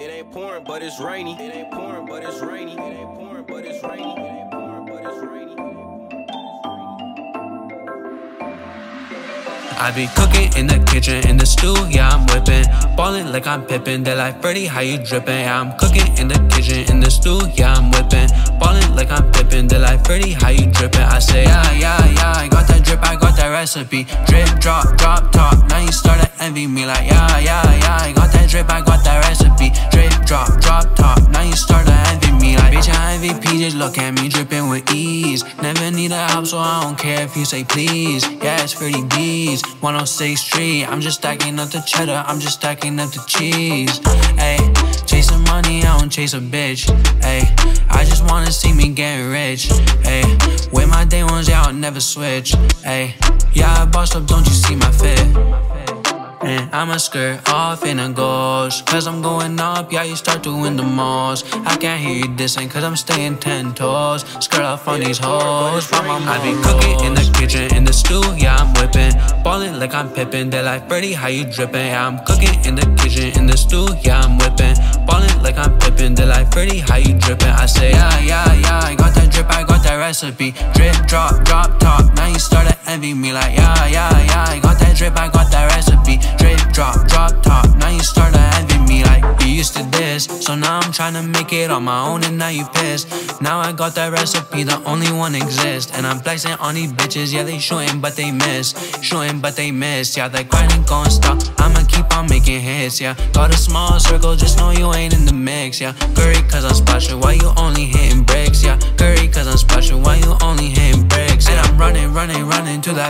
It ain't pouring, but it's rainy. It ain't pouring, but it's rainy. It ain't pouring, but it's rainy. It ain't pouring, but it's rainy. I be cooking in the kitchen, in the stew, yeah, I'm whipping. Ballin' like I'm Pippen, they like Ferdy, how you drippin'? Yeah, I'm cooking in the kitchen, in the stew, yeah, I'm whipping. Ballin' like I'm Pippen, they like Ferdy, how you drippin'? I say, yeah, yeah, yeah, I got that drip, I got that recipe. Drip, drop, drop, top, now you start to envy me like, yeah, yeah, yeah, I got that Just look at me drippin' with ease. Never need a help, so I don't care if you say please. Yeah, it's Ferdy B's. 106 Street. I'm just stacking up the cheddar, I'm just stacking up the cheese. Ayy, chasing money, I don't chase a bitch. Ayy, I just wanna see me getting rich. Ayy, with my day ones, yeah, I'll never switch. Ayy, yeah, I bossed up, don't you see my fit? And I'ma skirt off in a ghost Cause I'm going up, yeah, you start doing the most. I can't hear you dissing cause I'm staying ten toes. Skirt off on these hoes, I be cooking in the kitchen, in the stew, yeah, I'm whipping. Ballin' like I'm Pippen, they like Birdie, how you drippin'? Yeah, I'm cooking in the kitchen, in the stew, yeah, I'm whipping. Ballin' like I'm Pippen, they like Birdie, how you drippin'? I say, yeah, yeah, yeah, I got that drip, I got that recipe. Drip, drop, drop, top, now you start envy me like, yeah, yeah, yeah, I got that drip, I got that recipe Drip, drop, drop top. Now you start to envy me like you used to this. So now I'm trying to make it on my own and now you pissed. Now I got that recipe, the only one exists. And I'm flexing on these bitches, yeah, they shooting but they miss. Shooting but they miss, yeah, that grind ain't gon' stop. I'ma keep on making hits, yeah. Got a small circle, just know you ain't in the mix, yeah. Curry, cause I'm special, why you only hitting bricks,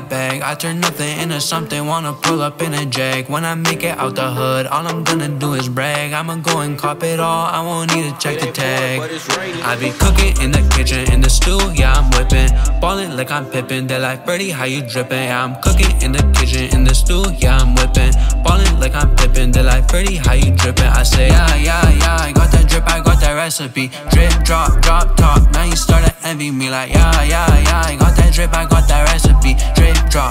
that bag. I turn nothing into something, wanna pull up in a jag. When I make it out the hood, all I'm gonna do is brag. I'ma go and cop it all, I won't need to check the tag. I be cooking in the kitchen, in the stew, yeah, I'm whipping. Ballin' like I'm Pippen, they like Birdie, how you drippin'? Yeah, I'm cooking in the kitchen, in the stew, yeah, I'm whipping. Ballin' like I'm Pippen, they like Birdie, how you drippin'? I say, yeah, yeah, yeah, I got that drip, I got that recipe. Drip, drop, drop, top, now you start envy me like, yeah, yeah, yeah, I got that drip, I got that recipe. Drip, drop,